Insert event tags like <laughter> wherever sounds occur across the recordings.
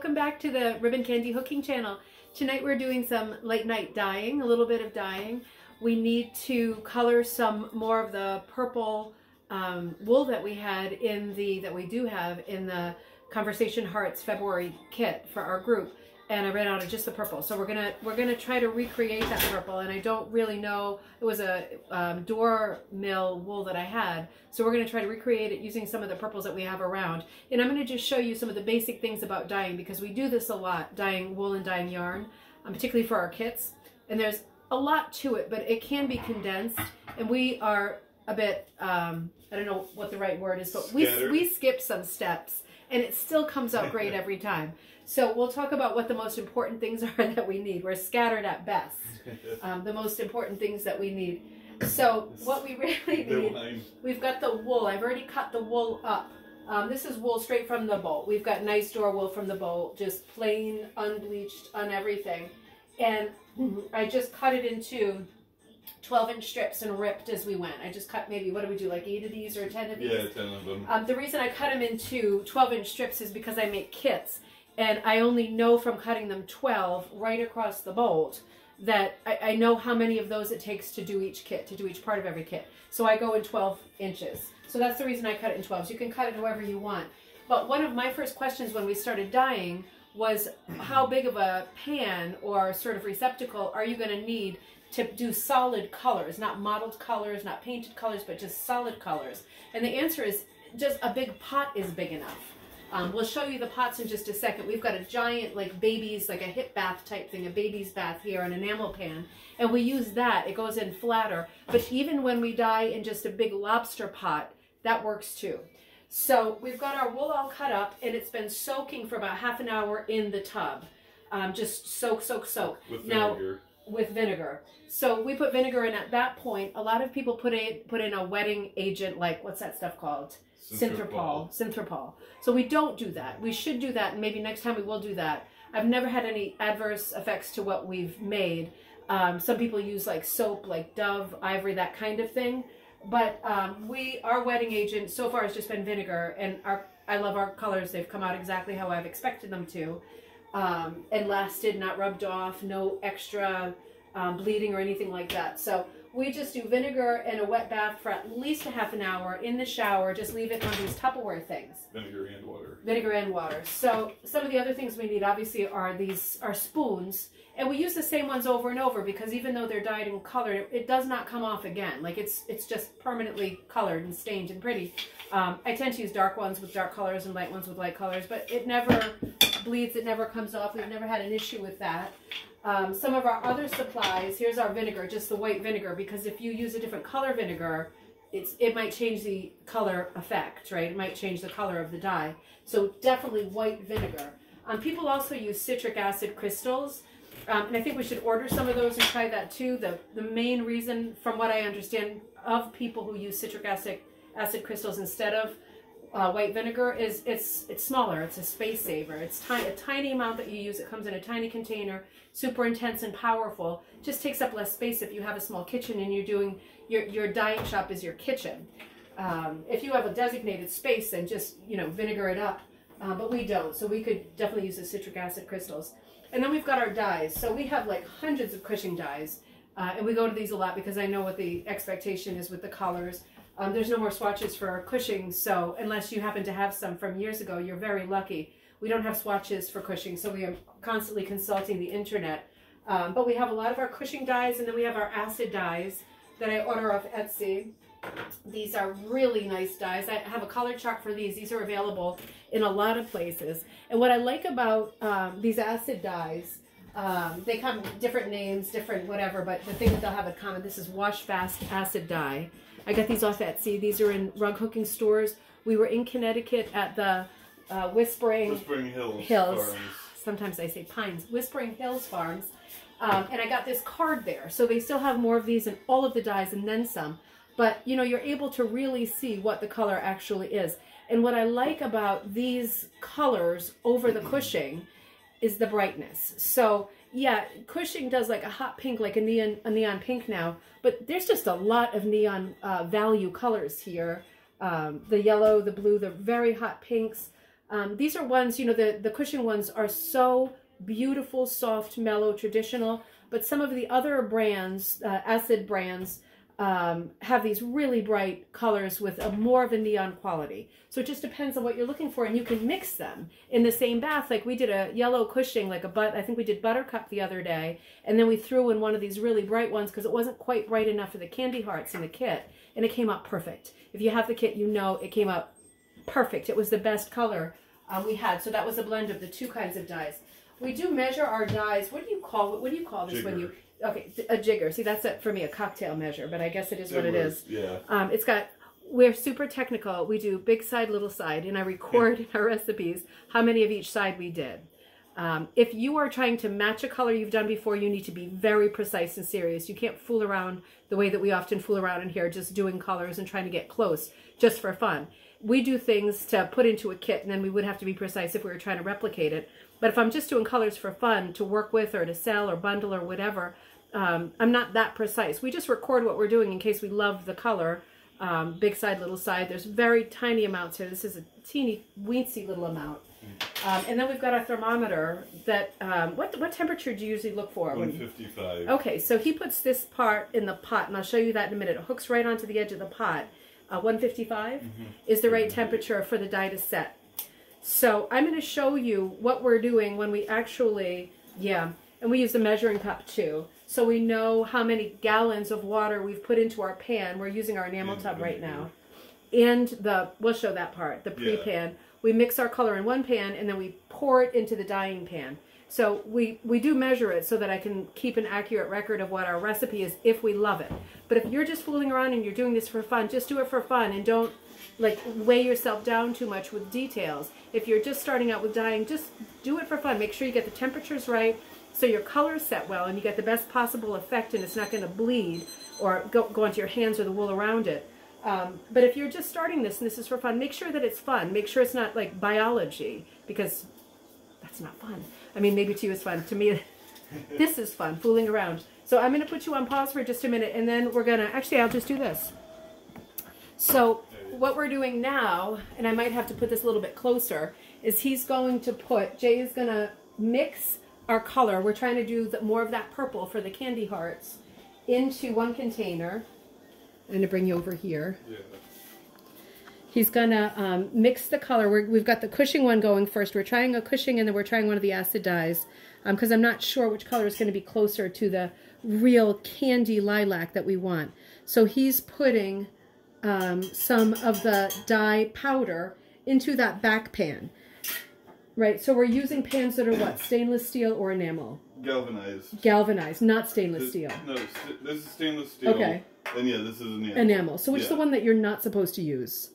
Welcome back to the Ribbon Candy Hooking Channel. Tonight we're doing some late night dyeing, a little bit of dyeing. We need to color some more of the purple um, wool that we had in the, that we do have in the Conversation Hearts February kit for our group and I ran out of just the purple. So we're gonna we're gonna try to recreate that purple. And I don't really know. It was a um, Dorr Mill wool that I had. So we're gonna try to recreate it using some of the purples that we have around. And I'm gonna just show you some of the basic things about dyeing because we do this a lot, dyeing wool and dyeing yarn, um, particularly for our kits. And there's a lot to it, but it can be condensed. And we are a bit um, I don't know what the right word is, but we we skipped some steps and it still comes out great <laughs> every time. So we'll talk about what the most important things <laughs> are that we need. We're scattered at best. <laughs> Um, the most important things that we need. So what we really need, we've got the wool. I've already cut the wool up. Um, this is wool straight from the bolt. We've got nice Dorr wool from the bolt, just plain, unbleached, on everything. And I just cut it into 12 inch strips and ripped as we went. I just cut maybe, what do we do, like eight of these or 10 of these? Yeah, 10 of them. Um, the reason I cut them into 12 inch strips is because I make kits. And I only know from cutting them 12 right across the bolt that I, I know how many of those it takes to do each kit, to do each part of every kit. So I go in 12 inches. So that's the reason I cut it in 12. So you can cut it however you want. But one of my first questions when we started dyeing was how big of a pan or sort of receptacle are you going to need to do solid colors, not mottled colors, not painted colors, but just solid colors? And the answer is just a big pot is big enough. Um, we'll show you the pots in just a second. We've got a giant, like babies, like a hip bath type thing, a baby's bath here, an enamel pan. And we use that. It goes in flatter. But even when we dye in just a big lobster pot, that works too. So we've got our wool all cut up and it's been soaking for about half an hour in the tub. Um, just soak, soak, soak. With now, vinegar. With vinegar. So we put vinegar in at that point. A lot of people put a put in a wetting agent, like what's that stuff called? Synthrapol. Synthrapol. So we don't do that. We should do that, and maybe next time we will do that. I've never had any adverse effects to what we've made. Um, some people use like soap, like Dove, Ivory, that kind of thing. But um, we, our wetting agent so far has just been vinegar, and our I love our colors. They've come out exactly how I've expected them to, um, and lasted, not rubbed off, no extra um, bleeding or anything like that. So we just do vinegar and a wet bath for at least a half an hour in the shower. Just leave it on these Tupperware things. Vinegar and water. Vinegar and water. So some of the other things we need obviously are these are spoons. And we use the same ones over and over because even though they're dyed and colored, it does not come off again. Like it's it's just permanently colored and stained and pretty. Um, I tend to use dark ones with dark colors and light ones with light colors, but it never bleeds, it never comes off. We've never had an issue with that. Um, some of our other supplies, here's our vinegar, just the white vinegar, because if you use a different color vinegar, it's it might change the color effect, right? It might change the color of the dye. So definitely white vinegar. Um, people also use citric acid crystals, um, and I think we should order some of those and try that too. The, the main reason, from what I understand, of people who use citric acid, acid crystals instead of uh, white vinegar is it's it's smaller. It's a space saver. It's a tiny amount that you use. It comes in a tiny container, super intense and powerful. Just takes up less space if you have a small kitchen and you're doing your your dyeing shop is your kitchen. Um, if you have a designated space, then just you know vinegar it up. Uh, but we don't, so we could definitely use the citric acid crystals. And then we've got our dyes. So we have like hundreds of Cushing dyes. Uh, and we go to these a lot because I know what the expectation is with the colors. Um, there's no more swatches for Cushing, so unless you happen to have some from years ago, you're very lucky. We don't have swatches for Cushing, so we are constantly consulting the internet. Um, but we have a lot of our Cushing dyes, and then we have our acid dyes that I order off Etsy. These are really nice dyes. I have a color chart for these. These are available in a lot of places. And what I like about um, these acid dyes, um, they come different names, different whatever, but the thing that they'll have in common, this is Wash Fast Acid Dye. I got these off Etsy. These are in rug hooking stores. We were in Connecticut at the uh, Whispering, Whispering Hills. Hills. Farms. Sometimes I say Pines. Whispering Hills Farms. Um, and I got this card there. So they still have more of these and all of the dyes and then some. But, you know, you're able to really see what the color actually is. And what I like about these colors over the <clears throat> Cushing is the brightness. So yeah, Cushing does like a hot pink, like a neon, a neon pink now, but there's just a lot of neon uh, value colors here. Um, the yellow, the blue, the very hot pinks. Um, these are ones, you know, the, the Cushing ones are so beautiful, soft, mellow, traditional. But some of the other brands, uh, acid brands, um, have these really bright colors with a more of a neon quality. So it just depends on what you're looking for, and you can mix them in the same bath. Like we did a yellow Cushing, like a but I think we did Buttercup the other day, and then we threw in one of these really bright ones because it wasn't quite bright enough for the candy hearts in the kit, and it came out perfect. If you have the kit, you know it came out perfect. It was the best color uh, we had. So that was a blend of the two kinds of dyes. We do measure our dyes. What do you call it? What do you call this Jigger. when you okay a jigger? See, that's a, for me a cocktail measure, but I guess it is what it is. Yeah. Um, it's got we're super technical. We do big side, little side, and I record in <laughs> our recipes how many of each side we did. Um, if you are trying to match a color you've done before, you need to be very precise and serious. You can't fool around the way that we often fool around in here, just doing colors and trying to get close just for fun. We do things to put into a kit, and then we would have to be precise if we were trying to replicate it. But if I'm just doing colors for fun to work with or to sell or bundle or whatever, um, I'm not that precise. We just record what we're doing in case we love the color. Um, big side, little side. There's very tiny amounts here. This is a teeny, weensy little amount. Um, and then we've got our thermometer that, um, what, what temperature do you usually look for? 155. Okay, so he puts this part in the pot, and I'll show you that in a minute. It hooks right onto the edge of the pot. Uh, 155 is the right temperature for the dye to set. So I'm going to show you what we're doing when we actually, yeah, and we use a measuring cup too. So we know how many gallons of water we've put into our pan. We're using our enamel tub right now. And the, we'll show that part, the Yeah. pre-pan. We mix our color in one pan and then we pour it into the dyeing pan. So we, we do measure it so that I can keep an accurate record of what our recipe is if we love it. But if you're just fooling around and you're doing this for fun, just do it for fun and don't like weigh yourself down too much with details. If you're just starting out with dyeing, just do it for fun. Make sure you get the temperatures right so your colors set well and you get the best possible effect and it's not going to bleed or go, go onto your hands or the wool around it. Um, but if you're just starting this and this is for fun, make sure that it's fun. Make sure it's not like biology because that's not fun. I mean, maybe to you it's fun. To me, <laughs> this is fun, fooling around. So I'm going to put you on pause for just a minute and then we're going to, actually, I'll just do this. So what we're doing now, and I might have to put this a little bit closer, is he's going to put, Jay is going to mix our color. We're trying to do the, more of that purple for the candy hearts into one container. I'm going to bring you over here. Yeah. He's gonna um, mix the color. We're, we've got the Cushing one going first. We're trying a Cushing and then we're trying one of the acid dyes because I'm not sure which color is going to be closer to the real candy lilac that we want. So he's putting um, some of the dye powder into that back pan. Right, so we're using pans that are what? Stainless steel or enamel? Galvanized. Galvanized, not stainless This- steel. No, st- this is stainless steel. Okay. And yeah, this is enamel. Enamel. So which is the one that you're not supposed to use?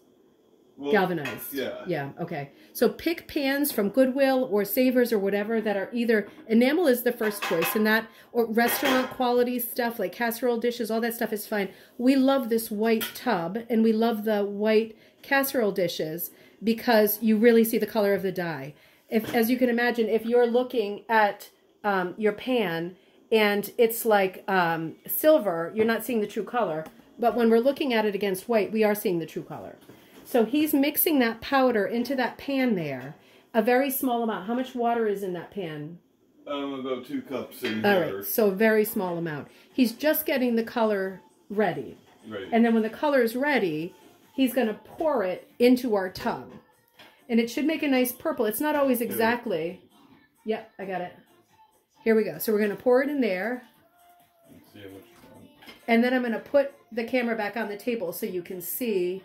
Well, galvanized. yeah. Yeah, okay. So pick pans from Goodwill or Savers or whatever that are either enamel is the first choice and that or restaurant quality stuff like casserole dishes, all that stuff is fine. We love this white tub and we love the white casserole dishes because you really see the color of the dye. If as you can imagine, if you're looking at um, your pan and it's like um, silver, you're not seeing the true color. But when we're looking at it against white, we are seeing the true color. So he's mixing that powder into that pan there, a very small amount. How much water is in that pan? Um, about two cups in All here. right, so a very small amount. He's just getting the color ready. Right. And then when the color is ready, he's going to pour it into our tub. And it should make a nice purple. It's not always exactly. Yep, I got it. Here we go. So we're going to pour it in there. See how much. And then I'm going to put the camera back on the table so you can see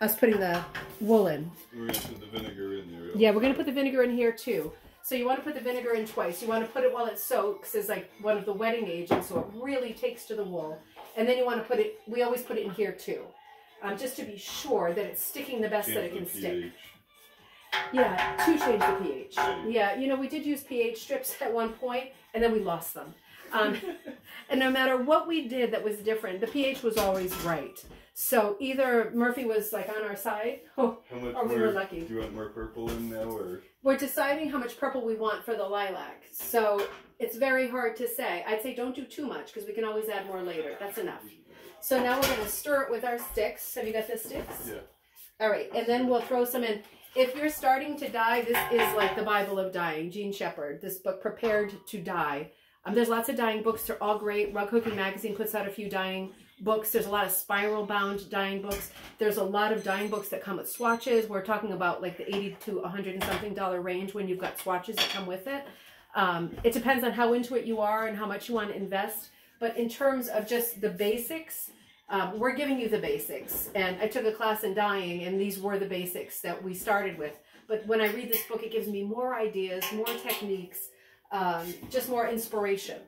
us putting the wool in. We're gonna put the vinegar in there. Yeah, we're going to put the vinegar in here too. So you want to put the vinegar in twice. You want to put it while it soaks as like one of the wetting agents so it really takes to the wool. And then you want to put it, we always put it in here too. Um, just to be sure that it's sticking the best that it can stick. pH. Yeah, to change the pH. Yeah. You know, we did use pH strips at one point and then we lost them. Um, <laughs> and no matter what we did that was different, the pH was always right. So either Murphy was like on our side, oh, <laughs> Or we more? were lucky. Do you want more purple in now, or we're deciding how much purple we want for the lilac. So it's very hard to say. I'd say don't do too much because we can always add more later. That's enough. So now we're going to stir it with our sticks. Have you got the sticks? yeah? All right, and then we'll throw some in. If you're starting to dye, this is like the Bible of dyeing, Gene Shepard, this book, Prepared to Dye. Um, there's lots of dyeing books. They're all great. Rug Hooking Magazine puts out a few dyeing books. There's a lot of spiral bound dyeing books. There's a lot of dyeing books that come with swatches. We're talking about like the 80 to 100 and something dollar range when you've got swatches that come with it. Um, it depends on how into it you are and how much you want to invest. But in terms of just the basics, um, we're giving you the basics. And I took a class in dyeing, and these were the basics that we started with. But when I read this book, it gives me more ideas, more techniques, um, just more inspiration.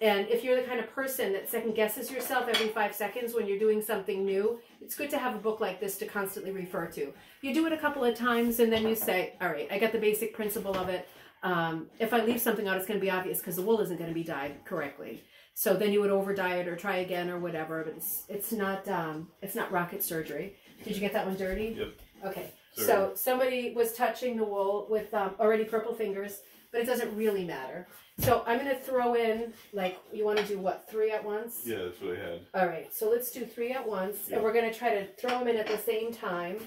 And if you're the kind of person that second guesses yourself every five seconds when you're doing something new, it's good to have a book like this to constantly refer to. You do it a couple of times and then you say, all right, I got the basic principle of it. Um, if I leave something out, it's going to be obvious because the wool isn't going to be dyed correctly. So then you would over dye it or try again or whatever. But it's it's not um, it's not rocket surgery. Did you get that one dirty? Yep. Okay. Sorry. So somebody was touching the wool with um, already purple fingers, but it doesn't really matter. So I'm going to throw in like you want to do what three at once? Yeah, that's what I had. All right. So let's do three at once, Yeah. and we're going to try to throw them in at the same time.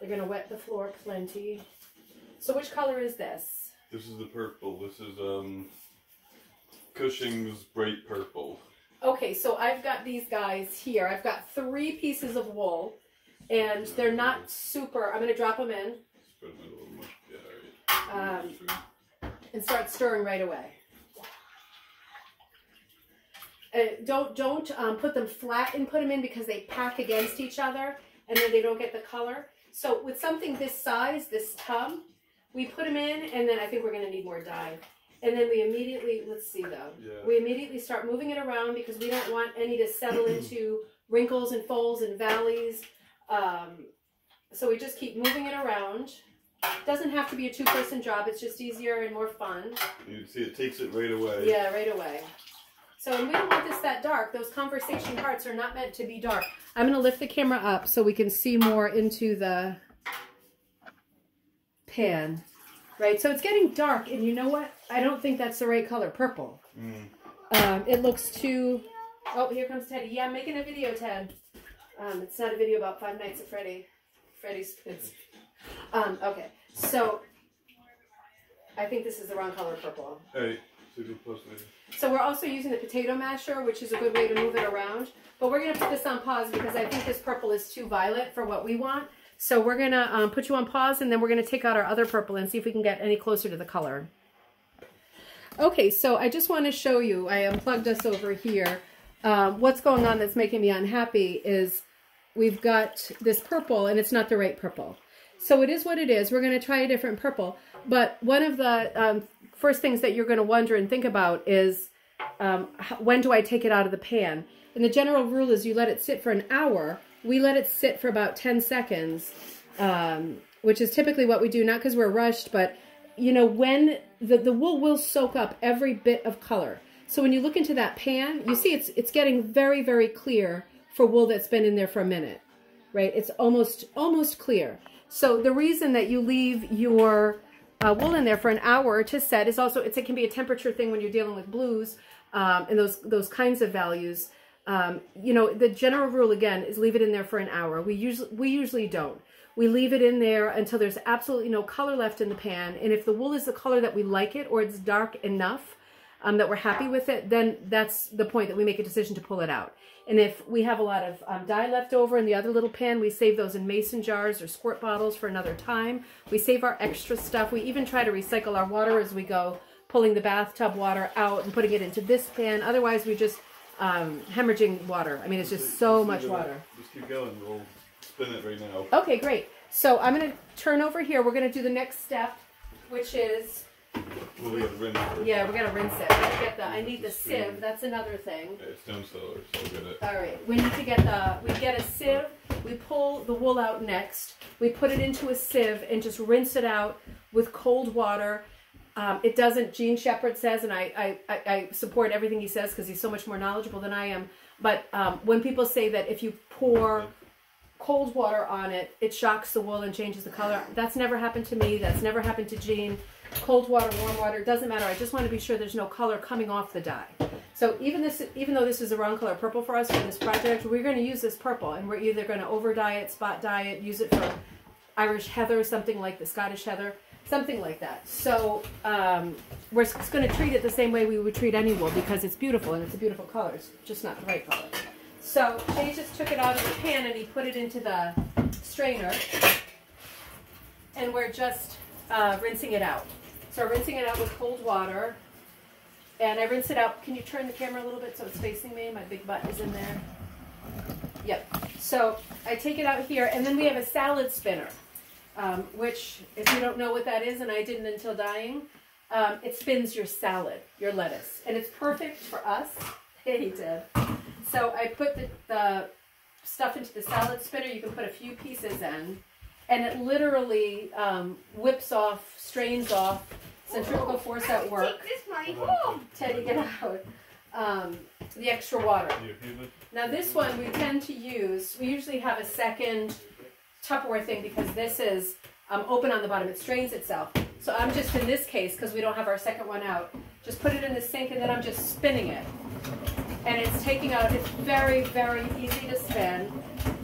They're going to wet the floor plenty. So which color is this? This is the purple. This is um Cushing's bright purple. Okay, so I've got these guys here. I've got three pieces of wool, and they're not super. I'm going to drop them in Spread them a little more. Yeah, alright. Um, and start stirring right away. Uh, don't don't um, put them flat and put them in because they pack against each other and then they don't get the color. So with something this size, this tub, we put them in and then I think we're going to need more dye. And then we immediately, let's see though, Yeah. we immediately start moving it around because we don't want any to settle <clears throat> into wrinkles and folds and valleys. Um, so we just keep moving it around. Doesn't have to be a two-person job. It's just easier and more fun. You can see it takes it right away. Yeah, right away. So, and we don't want this that dark. Those conversation parts are not meant to be dark. I'm going to lift the camera up so we can see more into the pan. Right, so it's getting dark, and you know what? I don't think that's the right color, purple. Mm. Um, it looks too... Oh, here comes Teddy. Yeah, I'm making a video, Ted. Um, it's not a video about Five Nights at Freddy. Freddy's... It's, um, okay, so... I think this is the wrong color, purple. Alright, so go close later. So we're also using the potato masher, which is a good way to move it around. But we're going to put this on pause because I think this purple is too violet for what we want. So we're going to um, put you on pause and then we're going to take out our other purple and see if we can get any closer to the color. Okay, so I just want to show you, I unplugged us over here. Um, what's going on that's making me unhappy is we've got this purple and it's not the right purple. So it is what it is. We're going to try a different purple. But one of the um, first things that you're going to wonder and think about is um, when do I take it out of the pan? And the general rule is you let it sit for an hour. We let it sit for about 10 seconds, um, which is typically what we do, not because we're rushed, but you know, when the, the wool will soak up every bit of color. So when you look into that pan, you see it's, it's getting very, very clear for wool that's been in there for a minute, right? It's almost, almost clear. So the reason that you leave your uh, wool in there for an hour to set is also, it's, it can be a temperature thing when you're dealing with blues um, and those, those kinds of values. Um, you know, the general rule again is leave it in there for an hour. We usually, we usually don't. We leave it in there until there's absolutely no color left in the pan. And if the wool is the color that we like it or it's dark enough um, that we're happy with it, then that's the point that we make a decision to pull it out. And if we have a lot of um, dye left over in the other little pan, we save those in mason jars or squirt bottles for another time. We save our extra stuff. We even try to recycle our water as we go, pulling the bathtub water out and putting it into this pan. Otherwise, we just um, hemorrhaging water. I mean, it's just so much water. Just keep going. We'll spin it right now. Okay, great. So I'm going to turn over here. We're going to do the next step, which is, Well, we got to rinse it. yeah, we're going to rinse it. I get the, I need the sieve. That's another thing. Okay, it's down cellar, so we'll get it. All right, we need to get the, we get a sieve, we pull the wool out next, we put it into a sieve and just rinse it out with cold water. Um, it doesn't, Gene Shepard says, and I, I, I, support everything he says because he's so much more knowledgeable than I am, but um, when people say that if you pour cold water on it, it shocks the wool and changes the color, that's never happened to me, that's never happened to Gene. Cold water, warm water, doesn't matter, I just want to be sure there's no color coming off the dye. So even this, even though this is the wrong color purple for us for this project, we're going to use this purple, and we're either going to over dye it, spot dye it, use it for Irish heather, something like the Scottish heather, something like that. So um, we're going to treat it the same way we would treat any wool because it's beautiful and it's a beautiful color. It's just not the right color. So Jay just took it out of the pan and he put it into the strainer, and we're just uh, rinsing it out. So we're rinsing it out with cold water. And I rinse it out. Can you turn the camera a little bit so it's facing me? My big butt is in there. Yep. So I take it out here, and then we have a salad spinner, um, which, if you don't know what that is, and I didn't until dyeing, um, it spins your salad, your lettuce, and it's perfect for us. <laughs> Hey, Deb. So I put the, the stuff into the salad spinner. You can put a few pieces in, and it literally um, whips off, strains off centrifugal force at work. Take this money home. Teddy, get out. Um, the extra water. You feel it? Now this one we tend to use. We usually have a second Tupperware thing because this is um, open on the bottom. It strains itself. So I'm just in this case because we don't have our second one out. Just put it in the sink and then I'm just spinning it, and it's taking out. It's very very easy to spin.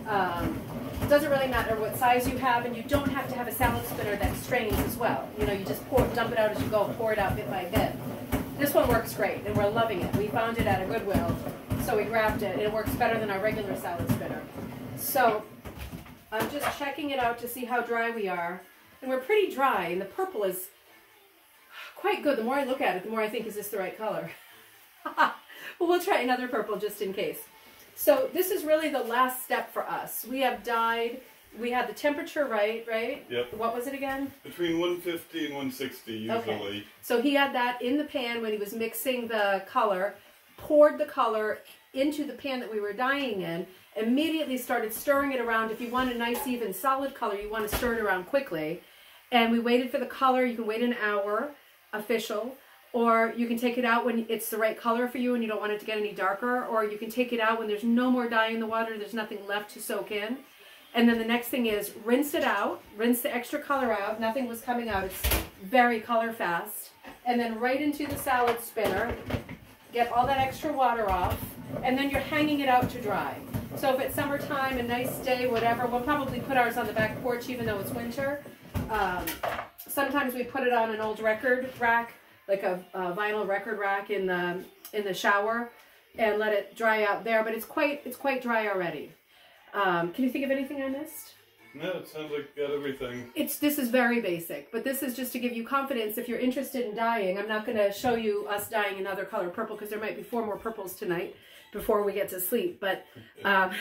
Um, it doesn't really matter what size you have, and you don't have to have a salad spinner that strains as well. You know, you just pour, dump it out as you go, pour it out bit by bit. This one works great, and we're loving it. We found it at a Goodwill, so we grabbed it, and it works better than our regular salad spinner. So I'm just checking it out to see how dry we are, and we're pretty dry, and the purple is quite good. The more I look at it, the more I think, is this the right color? <laughs> well, we'll try another purple just in case. So this is really the last step for us. We have dyed, we had the temperature right, right? Yep. What was it again? Between 150 and 160 usually. Okay. So he had that in the pan when he was mixing the color, poured the color into the pan that we were dyeing in, immediately started stirring it around. If you want a nice even solid color, you want to stir it around quickly. And we waited for the color. You can wait an hour, official, or you can take it out when it's the right color for you and you don't want it to get any darker, or you can take it out when there's no more dye in the water, there's nothing left to soak in. And then the next thing is rinse it out, rinse the extra color out. Nothing was coming out. It's very color fast. And then right into the salad spinner, get all that extra water off, and then you're hanging it out to dry. So if it's summertime, a nice day, whatever, we'll probably put ours on the back porch even though it's winter. Um, sometimes we put it on an old record rack, like a, a vinyl record rack in the in the shower, and let it dry out there. But it's quite it's quite dry already. Um, can you think of anything I missed? No, it sounds like you got everything. It's this is very basic, but this is just to give you confidence if you're interested in dyeing. I'm not going to show you us dyeing another color purple because there might be four more purples tonight before we get to sleep. But um,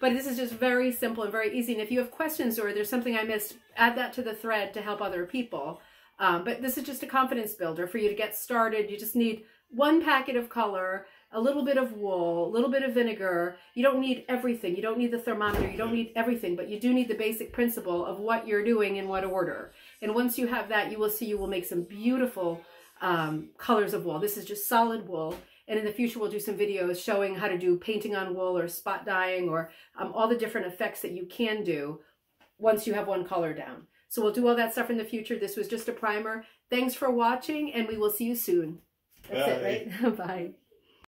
but this is just very simple and very easy. And if you have questions or there's something I missed, add that to the thread to help other people. Um, but this is just a confidence builder for you to get started. You just need one packet of color, a little bit of wool, a little bit of vinegar. You don't need everything. You don't need the thermometer. You don't need everything, but you do need the basic principle of what you're doing in what order. And once you have that, you will see you will make some beautiful um, colors of wool. This is just solid wool. And in the future, we'll do some videos showing how to do painting on wool or spot dyeing or um, all the different effects that you can do once you have one color down. So we'll do all that stuff in the future. This was just a primer. Thanks for watching, and we will see you soon. That's Bye. it, right? <laughs> Bye.